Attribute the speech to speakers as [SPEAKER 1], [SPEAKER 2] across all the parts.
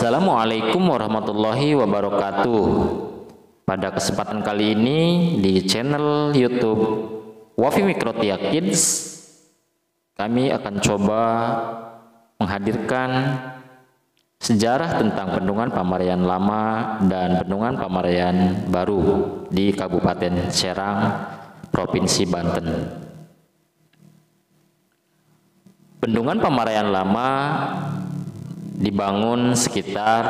[SPEAKER 1] Assalamualaikum warahmatullahi wabarakatuh. Pada kesempatan kali ini di channel YouTube Wafi Mikrotia Kids, kami akan coba menghadirkan sejarah tentang bendungan Pamarayan lama dan bendungan Pamarayan baru di Kabupaten Serang, Provinsi Banten. Bendungan Pamarayan lama dibangun sekitar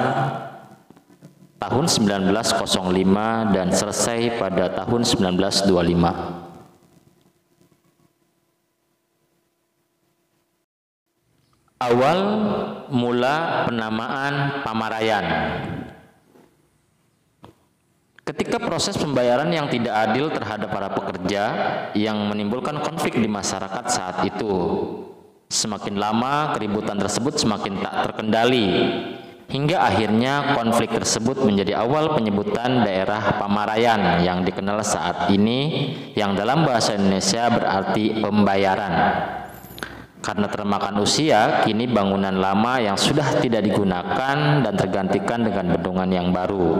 [SPEAKER 1] tahun 1905 dan selesai pada tahun 1925. Awal mula penamaan Pamarayan. Ketika proses pembayaran yang tidak adil terhadap para pekerja yang menimbulkan konflik di masyarakat saat itu Semakin lama keributan tersebut semakin tak terkendali hingga akhirnya konflik tersebut menjadi awal penyebutan daerah Pamarayan yang dikenal saat ini yang dalam bahasa Indonesia berarti pembayaran. Karena termakan usia, kini bangunan lama yang sudah tidak digunakan dan tergantikan dengan bendungan yang baru.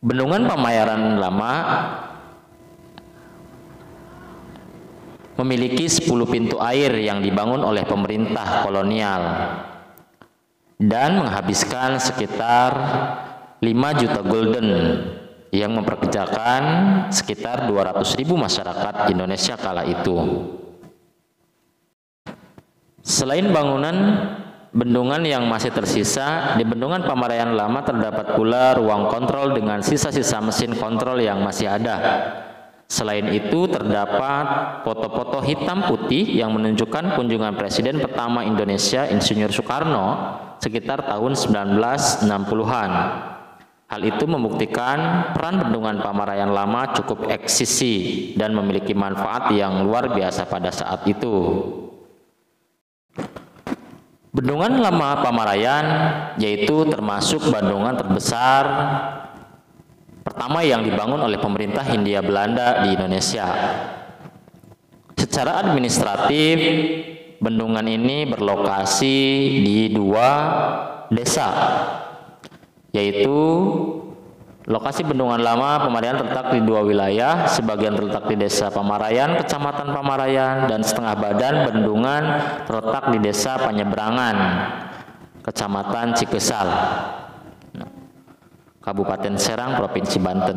[SPEAKER 1] Bendungan Pamayaran lama memiliki 10 pintu air yang dibangun oleh pemerintah kolonial dan menghabiskan sekitar 5 juta gulden yang memperkerjakan sekitar 200 ribu masyarakat Indonesia kala itu. Selain bangunan bendungan yang masih tersisa, di bendungan Pamarayan Lama terdapat pula ruang kontrol dengan sisa-sisa mesin kontrol yang masih ada Selain itu terdapat foto-foto hitam putih yang menunjukkan kunjungan Presiden pertama Indonesia Insinyur Soekarno sekitar tahun 1960-an. Hal itu membuktikan peran bendungan Pamarayan Lama cukup eksisi dan memiliki manfaat yang luar biasa pada saat itu. Bendungan Lama Pamarayan yaitu termasuk bendungan terbesar pertama yang dibangun oleh pemerintah Hindia Belanda di Indonesia. Secara administratif, bendungan ini berlokasi di dua desa, yaitu lokasi bendungan lama Pamarayan terletak di dua wilayah, sebagian terletak di desa Pamarayan, kecamatan Pamarayan, dan setengah badan bendungan terletak di desa Penyeberangan, kecamatan Cikesal. Kabupaten Serang, Provinsi Banten.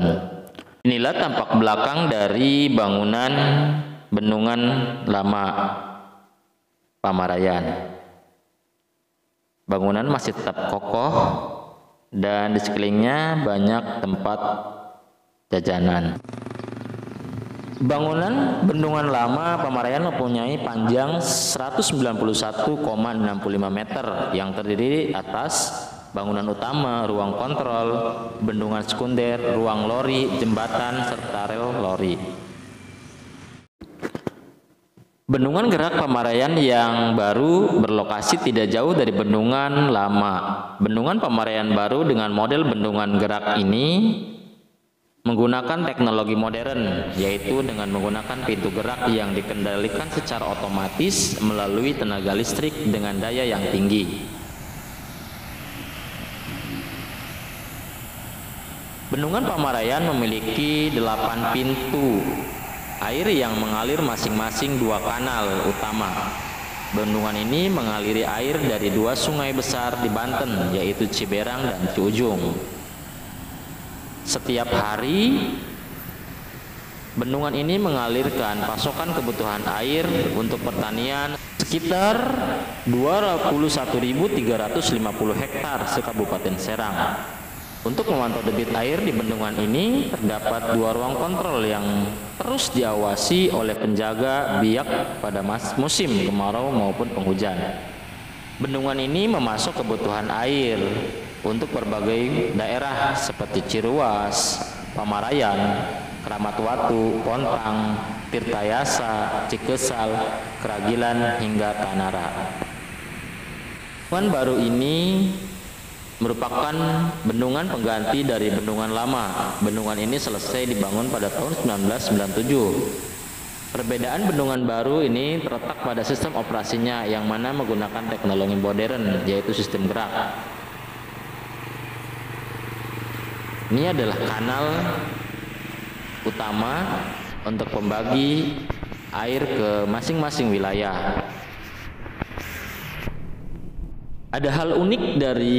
[SPEAKER 1] Inilah tampak belakang dari bangunan bendungan lama Pamarayan. Bangunan masih tetap kokoh dan di sekelilingnya banyak tempat jajanan. Bangunan bendungan lama Pamarayan mempunyai panjang 191,65 meter yang terdiri atas bangunan utama, ruang kontrol, bendungan sekunder, ruang lori, jembatan, serta rel lori. Bendungan gerak Pamarayan yang baru berlokasi tidak jauh dari bendungan lama. Bendungan Pamarayan baru dengan model bendungan gerak ini menggunakan teknologi modern, yaitu dengan menggunakan pintu gerak yang dikendalikan secara otomatis melalui tenaga listrik dengan daya yang tinggi. Bendungan Pamarayan memiliki delapan pintu air yang mengalir masing-masing dua kanal utama. Bendungan ini mengaliri air dari dua sungai besar di Banten, yaitu Ciberang dan Ciujung. Setiap hari, bendungan ini mengalirkan pasokan kebutuhan air untuk pertanian sekitar 21.350 hektar sekabupaten Serang. Untuk memantau debit air di bendungan ini terdapat dua ruang kontrol yang terus diawasi oleh penjaga biak pada musim kemarau maupun penghujan. Bendungan ini memasok kebutuhan air untuk berbagai daerah seperti Ciruas, Pamarayan, Keramat Watu, Pontang, Tirtayasa, Cikesal, Keragilan hingga Tanara. Bendungan baru ini merupakan bendungan pengganti dari bendungan lama. Bendungan ini selesai dibangun pada tahun 1997. Perbedaan bendungan baru ini terletak pada sistem operasinya yang mana menggunakan teknologi modern yaitu sistem gerak. Ini adalah kanal utama untuk pembagi air ke masing-masing wilayah. Ada hal unik dari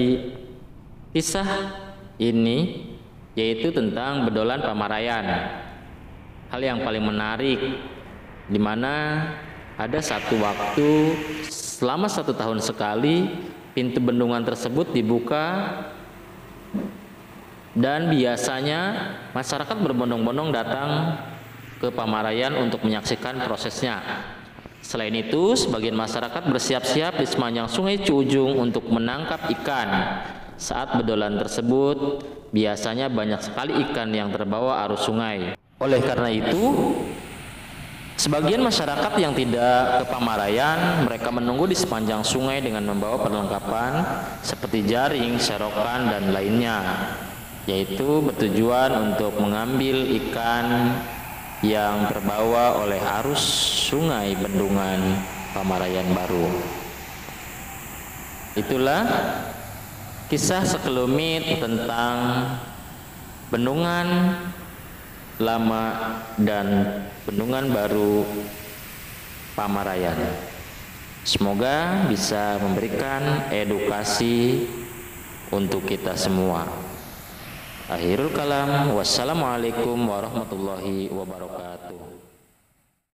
[SPEAKER 1] kisah ini yaitu tentang bedolan Pamarayan. Hal yang paling menarik di mana ada satu waktu selama satu tahun sekali pintu bendungan tersebut dibuka dan biasanya masyarakat berbondong-bondong datang ke Pamarayan untuk menyaksikan prosesnya. Selain itu, sebagian masyarakat bersiap-siap di sepanjang sungai Cujung untuk menangkap ikan. Saat bedolan tersebut, biasanya banyak sekali ikan yang terbawa arus sungai. Oleh karena itu, Sebagian masyarakat yang tidak ke Pamarayan, mereka menunggu di sepanjang sungai dengan membawa perlengkapan seperti jaring, serokan, dan lainnya, yaitu bertujuan untuk mengambil ikan yang terbawa oleh arus sungai bendungan Pamarayan Baru. Itulah kisah sekelumit tentang bendungan lama dan bendungan baru Pamarayan. Semoga bisa memberikan edukasi untuk kita semua. Akhirul kalam, wassalamualaikum warahmatullahi wabarakatuh.